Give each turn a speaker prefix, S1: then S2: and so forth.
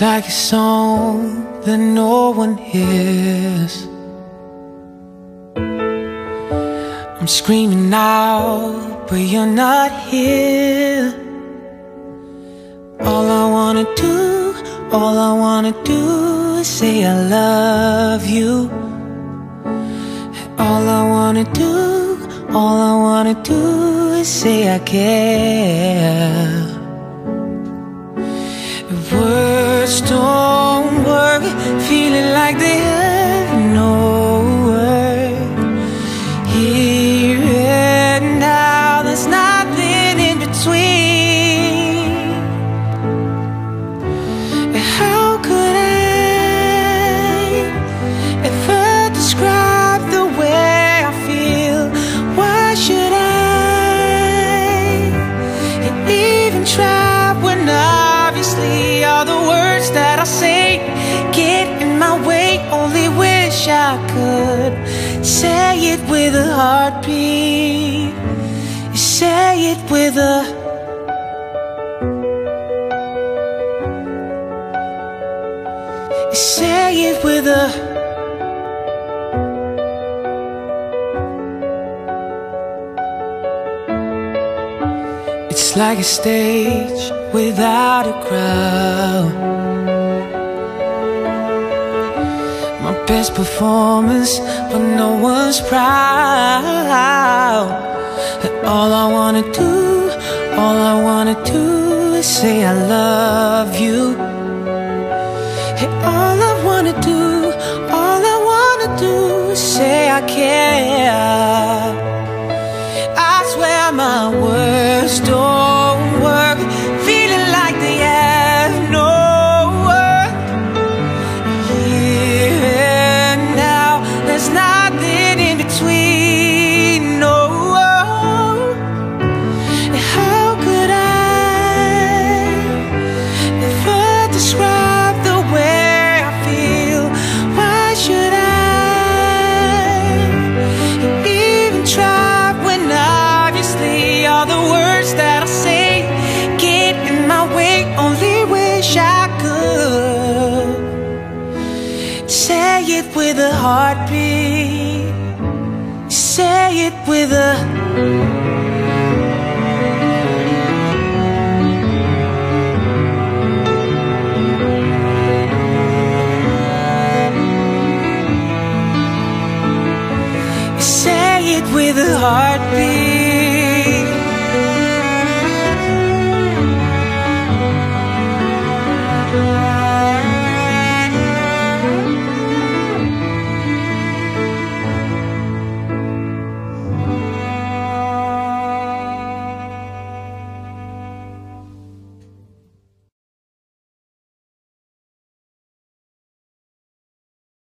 S1: Like a song that no one hears. I'm screaming out, but you're not here. All I wanna do, all I wanna do is say I love you. All I wanna do, all I wanna do is say I care. Words wish I could say it with a heartbeat. Say it with a Say it with a It's like a stage without a crowd. Best performance, but no one's proud. And all I wanna do, all I wanna do is say I love you. Hey, all I wanna do, all I wanna do is say I care. I swear my words don't it with a heartbeat. Say it with a Say it with a heartbeat.